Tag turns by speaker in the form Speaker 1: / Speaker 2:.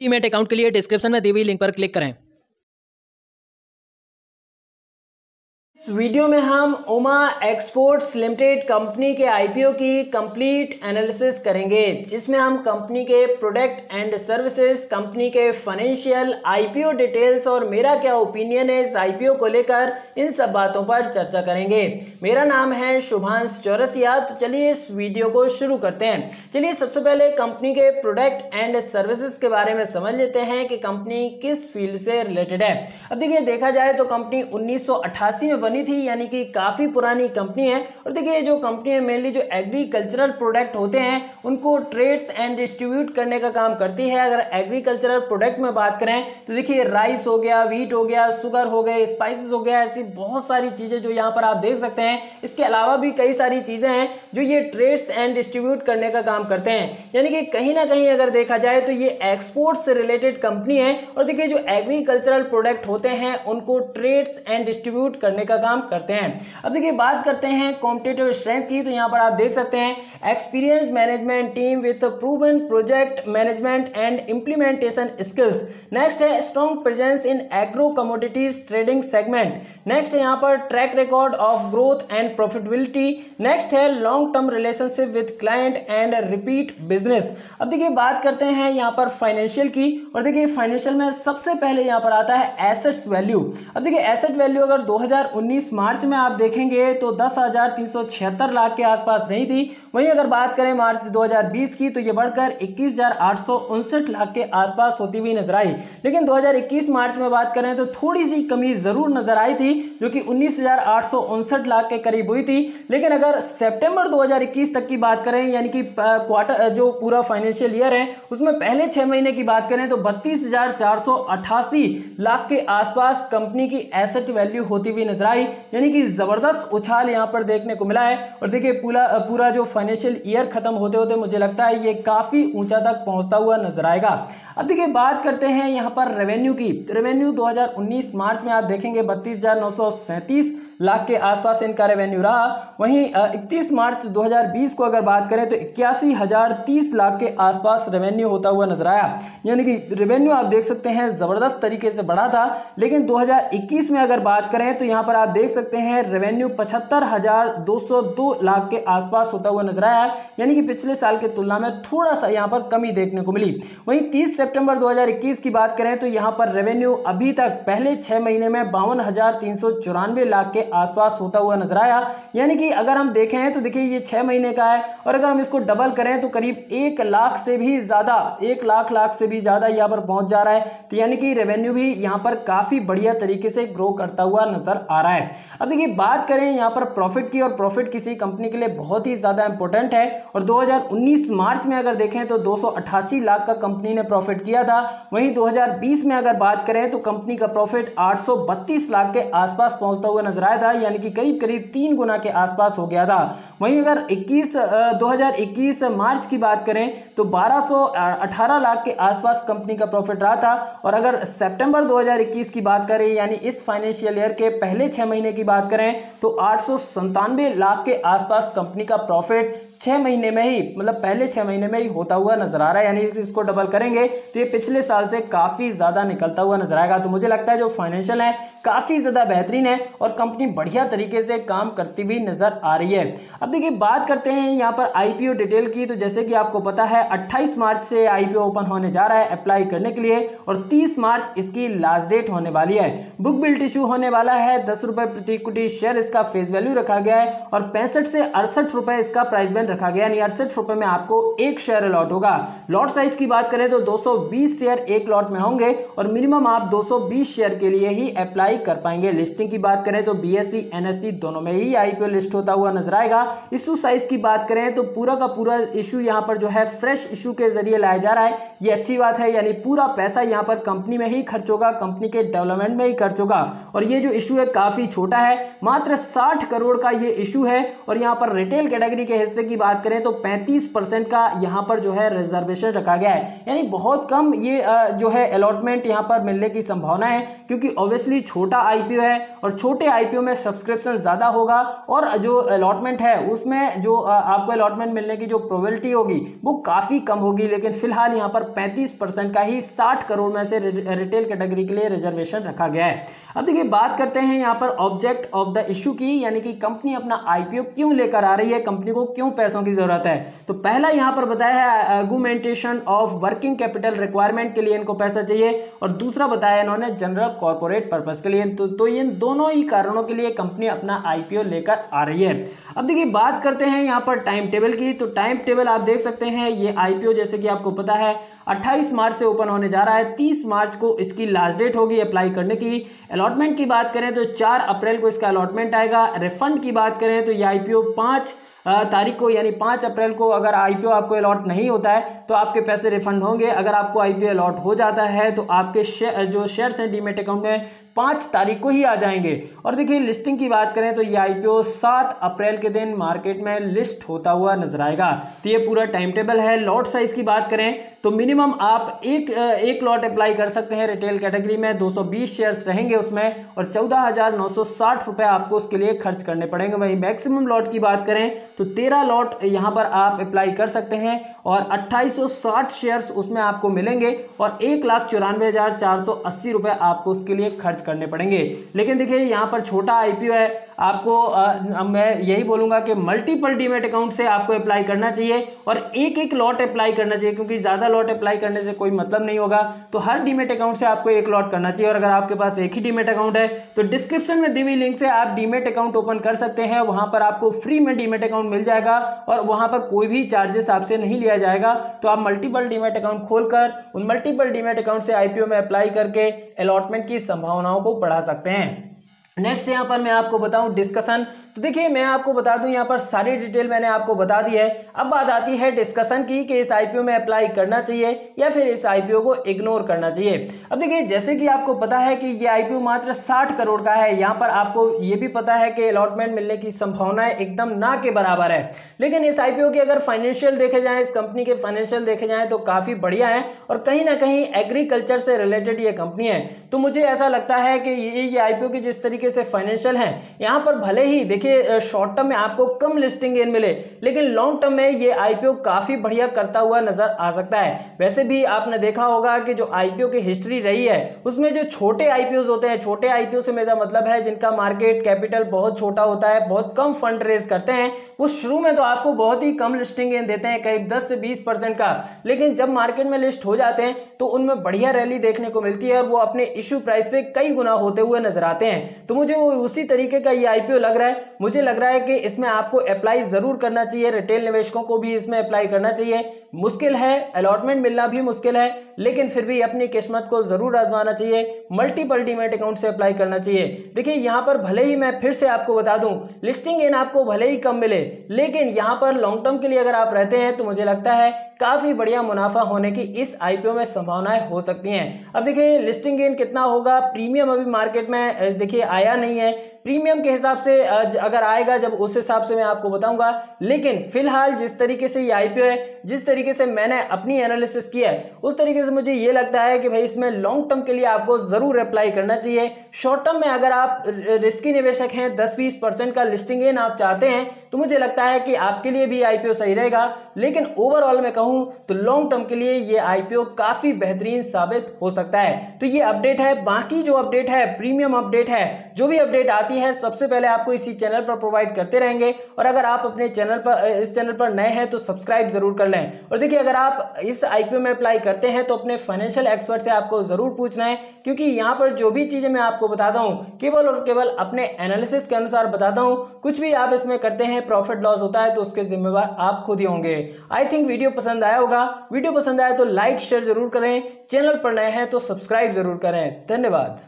Speaker 1: टीमेट account के लिए description में दी हुई लिंक पर क्लिक करें।
Speaker 2: इस वीडियो में हम उमा एक्सपोर्ट्स लिमिटेड कंपनी के आईपीओ की कंप्लीट एनालिसिस करेंगे, जिसमें हम कंपनी के प्रोडक्ट एंड सर्विसेज़ कंपनी के फाइनेंशियल आईपीओ डिटेल्स और मेरा क्या ओपिनियन है इस आईपीओ को लेकर इन सब बातों पर चर्चा करेंगे। मेरा नाम है शुभांश चौरसिया तो चलिए इस वीडियो को शुरू करते हैं। चलिए सबसे पहले कंपनी के प्रोडक्ट एंड सर्विसेज़ के बारे में समझ लेते हैं कि कंपनी किस फ़ील्ड से रिलेटेड है। अब देखिए, देखा जाए तो कंपनी उन्नीस में बनी थी, यानी कि काफ़ी पुरानी कंपनी है। और देखिये जो कंपनी है मेनली जो एग्रीकल्चरल प्रोडक्ट होते हैं, उनको ट्रेड्स एंड डिस्ट्रीब्यूट करने का काम करती है। अगर एग्रीकल्चरल प्रोडक्ट में बात करें तो देखिए राइस हो गया वीट हो गया शुगर हो गए स्पाइसेस हो गया, ऐसी बहुत सारी चीज़ें जो यहाँ पर आप देख सकते हैं। इसके अलावा भी कई सारी चीज़ें हैं जो ये ट्रेड्स एंड डिस्ट्रीब्यूट करने का काम करते हैं। यानी कि कहीं ना कहीं अगर देखा जाए तो ये एक्सपोर्ट से रिलेटेड कंपनी है और देखिए जो एग्रीकल्चरल प्रोडक्ट होते हैं, उनको ट्रेड्स एंड डिस्ट्रीब्यूट करने का काम करते हैं। अब देखिए बात करते हैं कॉम्पिटेटिव स्ट्रेंथ की तो यहाँ पर आप देख सकते हैं experience management team with proven project management and implementation skills next है strong presence in agro commodities trading segment next है यहाँ पर track record of growth and profitability next है long term relationship with client and repeat business अब देखिए, बात करते हैं यहाँ पर फाइनेंशियल की। और देखिए फाइनेंशियल में सबसे पहले यहाँ पर आता है एसेट्स वैल्यू अब देखिए एसेट वैल्यू अगर 2019 मार्च में आप देखेंगे तो दस लाख के आसपास रही थी। वहीं अगर बात करें मार्च 2020 की तो ये बढ़कर इक्कीस लाख के आसपास होती हुई नज़र आई। लेकिन 2021 मार्च में बात करें तो थोड़ी सी कमी ज़रूर नज़र आई थी। जो कि उन्नीस लाख के करीब हुई थी। लेकिन अगर सितंबर 2021 तक की बात करें, यानी कि क्वार्टर जो पूरा फाइनेंशियल ईयर है, उसमें पहले छह महीने की बात करें तो बत्तीस लाख के आसपास कंपनी की एसेट वैल्यू होती हुई नज़र आई। यानी कि ज़बरदस्त उछाल यहाँ पर देखने को मिला है। और देखिए, पूरा पूरा जो फाइनेंशियल ईयर खत्म होते होते मुझे लगता है ये काफ़ी ऊँचा तक पहुँचता हुआ नज़र आएगा। अब देखिए, बात करते हैं यहाँ पर रेवेन्यू की। रेवेन्यू 2019 मार्च में आप देखेंगे बत्तीस लाख के आसपास इनका रेवेन्यू रहा। वहीं 31 मार्च 2020 को अगर बात करें तो इक्यासी हज़ार तीस लाख के आसपास रेवेन्यू होता हुआ नज़र आया। यानी कि रेवेन्यू आप देख सकते हैं ज़बरदस्त तरीके से बढ़ा था। लेकिन 2021 में अगर बात करें तो यहाँ पर आप देख सकते हैं रेवेन्यू पचहत्तर हज़ार दो सौ दो लाख के आसपास होता हुआ नज़र आया। यानी कि पिछले साल की तुलना में थोड़ा सा यहाँ पर कमी देखने को मिली। वहीं तीस सेप्टेम्बर दो हज़ार इक्कीस की बात करें तो यहाँ पर रेवेन्यू अभी तक पहले छह महीने में बावन लाख के आसपास होता हुआ नज़र आया। यानी कि अगर हम देखें तो देखिए ये छह महीने का है और अगर हम इसको डबल करें तो करीब एक लाख से भी ज़्यादा, एक लाख लाख से भी ज़्यादा यहाँ पर पहुँच जा रहा है। तो यानी कि रेवेन्यू भी यहाँ पर काफ़ी बढ़िया तरीके से ग्रो करता हुआ नज़र आ रहा है। अब देखिए, बात करें यहाँ पर प्रॉफिट की और प्रॉफिट किसी कंपनी के लिए बहुत ही ज़्यादा इंपॉर्टेंट है। और दो हज़ार उन्नीस मार्च में अगर देखें तो दो सौ अठासी लाख का कंपनी ने प्रॉफिट किया था। वहीं 2020 में अगर बात करें तो कंपनी का प्रॉफिट 832 लाख के आसपास पहुँचता हुआ नज़र आया। था, यानी कि करीब करीब तीन गुना के आसपास हो गया था। वहीं अगर 21 2021 मार्च की बात करें तो 1218 लाख के आसपास कंपनी का प्रॉफिट रहा था। और अगर सितंबर 2021 की बात करें, यानी इस फाइनेंशियल ईयर के पहले छः महीने की बात करें तो आठ लाख के आसपास कंपनी का प्रॉफिट छह महीने में ही मतलब पहले छह महीने में ही होता हुआ नज़र आ रहा है, यानी इसको डबल करेंगे तो ये पिछले साल से काफ़ी ज़्यादा निकलता हुआ नज़र आएगा। तो मुझे लगता है जो फाइनेंशियल है, काफ़ी ज़्यादा बेहतरीन है और कंपनी बढ़िया तरीके से काम करती हुई नज़र आ रही है। अब देखिए, बात करते हैं यहाँ पर आईपीओ डिटेल की। तो जैसे कि आपको पता है, अट्ठाईस मार्च से आईपीओ ओपन होने जा रहा है अप्लाई करने के लिए और तीस मार्च इसकी लास्ट डेट होने वाली है। बुक बिल्ट इशू होने वाला है, दस प्रति इक्विटी शेयर इसका फेस वैल्यू रखा गया है और पैंसठ से अड़सठ रुपए इसका प्राइस बैंड रखा गया। यानी अड़सठ रुपए में आपको एक शेयर अलॉट होगा। लॉट साइज़ की बात करें तो 220 शेयर एक लॉट में होंगे और मिनिमम आप 220 शेयर के लिए ही अप्लाई कर पाएँगे। लिस्टिंग की बात करें तो बीएससी एनएससी दोनों में ही आईपीओ लिस्ट होता हुआ नज़र आएगा। इशू साइज़ की बात करें तो पूरा का पूरा इशू यहाँ पर जो है फ्रेश इशू के ज़रिए लाया जा रहा है। ये अच्छी बात है, यानी पूरा पैसा यहाँ पर कंपनी में ही खर्च होगा कंपनी के डेवलपमेंट में ही खर्च होगा। और ये जो इशू है काफ़ी छोटा है, मात्र साठ करोड़ का ये इशू है और यहाँ पर रिटेल कैटेगरी के हिस्से की बात करें तो 35 परसेंट का यहाँ पर जो है रिजर्वेशन रखा गया है। यानी बहुत कम ये जो है अलॉटमेंट यहाँ पर मिलने की संभावना है, क्योंकि ऑब्वियसली छोटा आईपीओ है और छोटे आईपीओ में सब्सक्रिप्शन ज़्यादा होगा और जो अलॉटमेंट है, उसमें जो आपको अलॉटमेंट मिलने की जो प्रोबेबिलिटी होगी, वो काफ़ी कम होगी। लेकिन फ़िलहाल यहाँ पर पैंतीस का ही साठ करोड़ में से रिटेल कैटेगरी के लिए रिजर्वेशन रखा गया है। अब देखिए, बात करते हैं यहाँ पर ऑब्जेक्ट ऑफ़ द इशू की, यानी कि कंपनी अपना आईपीओ क्यों लेकर आ रही है कंपनी को क्यों पैसों की ज़रूरत है। तो पहला यहाँ पर बताया है augmentation of working capital requirement के लिए इनको पैसा चाहिए। और दूसरा बताया इन्होंने जनरल कॉर्पोरेट पर्पज के लिए। तो, तो इन दोनों ही कारणों के लिए कंपनी अपना आईपीओ लेकर आ रही है। अब देखिए बात करते हैं यहाँ पर टाइम टेबल की। तो टाइम टेबल आप देख सकते हैं ये आईपीओ जैसे कि आपको पता है 28 मार्च से ओपन होने जा रहा है। 30 मार्च को इसकी लास्ट डेट होगी अप्लाई करने की। अलॉटमेंट की बात करें तो 4 अप्रैल को इसका अलॉटमेंट आएगा। रिफंड की बात करें तो ये आईपीओ 5 तारीख को यानी पाँच अप्रैल को अगर आईपीओ आपको अलॉट नहीं होता है तो आपके पैसे रिफंड होंगे। अगर आपको आईपीओ अलॉट हो जाता है तो आपके शेयर जो शेयर्स हैं डीमेट अकाउंट में पाँच तारीख को ही आ जाएँगे। और देखिए लिस्टिंग की बात करें तो ये आईपीओ सात अप्रैल के दिन मार्केट में लिस्ट होता हुआ नज़र आएगा। तो ये पूरा टाइम टेबल है। लॉट साइज़ की बात करें तो मिनिमम आप एक एक लॉट अप्लाई कर सकते हैं रिटेल कैटेगरी में। 220 शेयर्स रहेंगे उसमें और चौदह रुपए आपको उसके लिए खर्च करने पड़ेंगे। वहीं मैक्सिमम लॉट की बात करें तो तेरह लॉट यहाँ पर आप अप्लाई कर सकते हैं और अट्ठाईस शेयर्स उसमें आपको मिलेंगे और एक लाख चौरानवे हज़ार चार सौ अस्सी रुपए आपको उसके लिए खर्च करने पड़ेंगे। लेकिन देखिए, यहाँ पर छोटा आईपीओ है आपको आ, मैं यही बोलूँगा कि मल्टीपल डीमेट अकाउंट से आपको अप्लाई करना चाहिए और एक एक लॉट अप्लाई करना चाहिए क्योंकि ज़्यादा लॉट अप्लाई करने से कोई मतलब नहीं होगा। तो हर डीमेट अकाउंट से आपको एक लॉट करना चाहिए और अगर आपके पास एक ही डीमेट अकाउंट है तो डिस्क्रिप्शन में दी हुई लिंक से आप डीमेट अकाउंट ओपन कर सकते हैं। वहाँ पर आपको फ्री में डीमेट अकाउंट मिल जाएगा और वहाँ पर कोई भी चार्जेस आपसे नहीं लिया जाएगा। तो आप मल्टीपल डीमेट अकाउंट खोलकर उन मल्टीपल डीमेट अकाउंट से आईपीओ में अप्लाई करके अलॉटमेंट की संभावनाओं को बढ़ा सकते हैं। नेक्स्ट यहाँ पर मैं आपको बताऊँ डिस्कशन तो देखिए, मैं आपको बता दूँ, यहाँ पर सारी डिटेल मैंने आपको बता दी है। अब बात आती है डिस्कशन की कि इस आईपीओ में अप्लाई करना चाहिए या फिर इस आईपीओ को इग्नोर करना चाहिए। अब देखिए, जैसे कि आपको पता है कि ये आईपीओ मात्र साठ करोड़ का है। यहाँ पर आपको ये भी पता है कि अलॉटमेंट मिलने की संभावनाएँ एकदम ना के बराबर है। लेकिन इस आईपीओ के अगर फाइनेंशियल देखे जाए, इस कंपनी के फाइनेंशियल देखे जाए तो काफ़ी बढ़िया है और कहीं ना कहीं एग्रीकल्चर से रिलेटेड ये कंपनी है। तो मुझे ऐसा लगता है कि ये ये आईपीओ की जिस तरीके से फाइनेंशियल है, यहाँ पर भले ही, देखिए शॉर्ट टर्म में आपको कम लिस्टिंग गेन मिले, लेकिन लॉन्ग टर्म में ये आईपीओ काफ़ी बढ़िया करता हुआ नज़र आ सकता है। वैसे भी आपने देखा होगा कि जो आईपीओ की हिस्ट्री रही है, उसमें जो छोटे आईपीओ होते हैं, छोटे आईपीओ से मेरा मतलब है जिनका मार्केट कैपिटल बहुत छोटा होता है, बहुत कम फंड रेज करते हैं, वो शुरू में तो आपको बहुत ही कम लिस्टिंग गेन देते हैं, करीब दस से बीस का। लेकिन जब मार्केट में लिस्ट हो जाते हैं तो उनमें बढ़िया रैली देखने को मिलती है और वो अपने इशू प्राइस से कई गुना होते हुए नज़र आते हैं। तो मुझे वो उसी तरीके का ये आईपीओ लग रहा है। मुझे लग रहा है कि इसमें आपको अप्लाई ज़रूर करना चाहिए रिटेल निवेशकों को भी इसमें अप्लाई करना चाहिए। मुश्किल है अलॉटमेंट मिलना भी मुश्किल है, लेकिन फिर भी अपनी किस्मत को ज़रूर आजमाना चाहिए मल्टीपल डीमेट अकाउंट से अप्लाई करना चाहिए। देखिए, यहाँ पर भले ही मैं फिर से आपको बता दूँ लिस्टिंग इन आपको भले ही कम मिले, लेकिन यहाँ पर लॉन्ग टर्म के लिए अगर आप रहते हैं तो मुझे लगता है काफ़ी बढ़िया मुनाफा होने की इस आईपीओ में संभावनाएँ हो सकती हैं। अब देखिए लिस्टिंग गेन कितना होगा? प्रीमियम अभी मार्केट में देखिए, आया नहीं है। प्रीमियम के हिसाब से अगर आएगा, जब उस हिसाब से मैं आपको बताऊँगा। लेकिन फ़िलहाल जिस तरीके से ये आईपीओ है, जिस तरीके से मैंने अपनी एनालिसिस किया है, उस तरीके से मुझे ये लगता है कि भाई इसमें लॉन्ग टर्म के लिए आपको ज़रूर अप्लाई करना चाहिए। शॉर्ट टर्म में अगर आप रिस्की निवेशक हैं, दस बीस परसेंट का लिस्टिंग इन आप चाहते हैं तो मुझे लगता है कि आपके लिए भी आईपीओ सही रहेगा। लेकिन ओवरऑल में कहूँ तो लॉन्ग टर्म के लिए ये आईपीओ काफ़ी बेहतरीन साबित हो सकता है। तो ये अपडेट है, बाकी जो अपडेट है प्रीमियम अपडेट है, जो भी अपडेट आती है, सबसे पहले आपको इसी चैनल पर प्रोवाइड करते रहेंगे। और अगर आप अपने चैनल पर इस चैनल पर नए हैं तो सब्सक्राइब ज़रूर कर लें। और देखिए, अगर आप इस आईपीओ में अप्लाई करते हैं तो अपने फाइनेंशियल एक्सपर्ट से आपको ज़रूर पूछना है, क्योंकि यहाँ पर जो भी चीज़ें मैं आपको बताता हूँ, केवल और केवल अपने एनालिसिस के अनुसार बताता हूँ। कुछ भी आप इसमें करते हैं प्रॉफिट लॉस होता है तो उसके जिम्मेवार आप खुद ही होंगे। आई थिंक वीडियो पसंद आया होगा। वीडियो पसंद आया तो लाइक शेयर ज़रूर करें। चैनल पर नए हैं तो सब्सक्राइब ज़रूर करें। धन्यवाद।